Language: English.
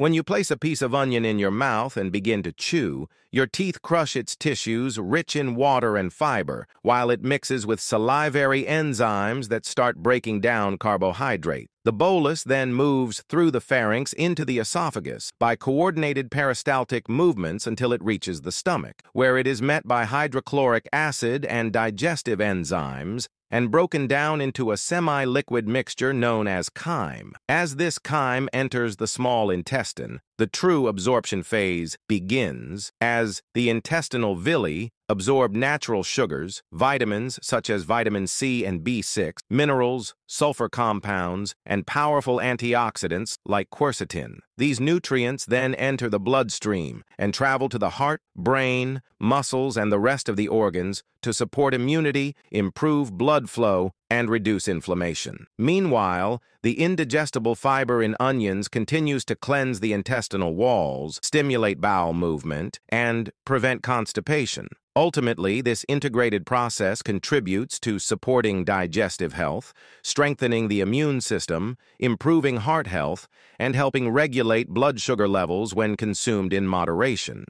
When you place a piece of onion in your mouth and begin to chew, your teeth crush its tissues rich in water and fiber, while it mixes with salivary enzymes that start breaking down carbohydrate. The bolus then moves through the pharynx into the esophagus by coordinated peristaltic movements until it reaches the stomach, where it is met by hydrochloric acid and digestive enzymes and broken down into a semi-liquid mixture known as chyme. As this chyme enters the small intestine, the true absorption phase begins as the intestinal villi absorb natural sugars, vitamins such as vitamin C and B6, minerals, sulfur compounds, and powerful antioxidants like quercetin. These nutrients then enter the bloodstream and travel to the heart, brain, muscles, and the rest of the organs to support immunity, improve blood flow, and reduce inflammation. Meanwhile, the indigestible fiber in onions continues to cleanse the intestinal walls, stimulate bowel movement, and prevent constipation. Ultimately, this integrated process contributes to supporting digestive health, strengthening the immune system, improving heart health, and helping regulate blood sugar levels when consumed in moderation.